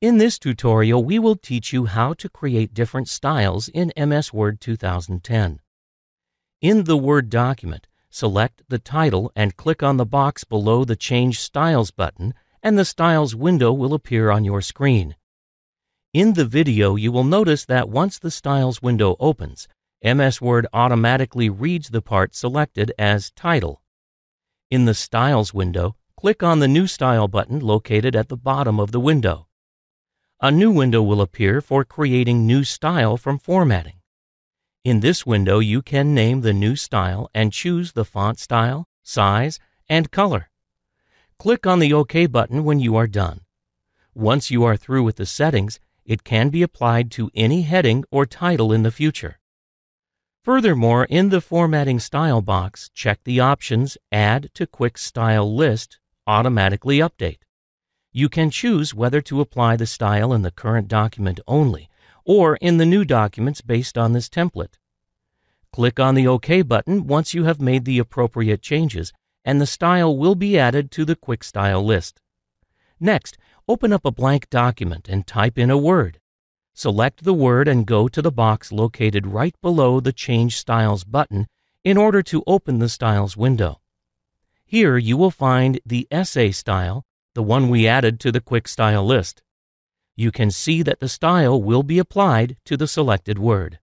In this tutorial, we will teach you how to create different styles in MS Word 2010. In the Word document, select the title and click on the box below the Change Styles button and the Styles window will appear on your screen. In the video, you will notice that once the Styles window opens, MS Word automatically reads the part selected as Title. In the Styles window, click on the New Style button located at the bottom of the window. A new window will appear for creating new style from formatting. In this window, you can name the new style and choose the font style, size, and color. Click on the OK button when you are done. Once you are through with the settings, it can be applied to any heading or title in the future. Furthermore, in the Formatting Style box, check the options Add to Quick Style List Automatically Update you can choose whether to apply the style in the current document only or in the new documents based on this template. Click on the OK button once you have made the appropriate changes and the style will be added to the Quick Style list. Next, open up a blank document and type in a word. Select the word and go to the box located right below the Change Styles button in order to open the Styles window. Here you will find the essay style the one we added to the quick style list. You can see that the style will be applied to the selected word.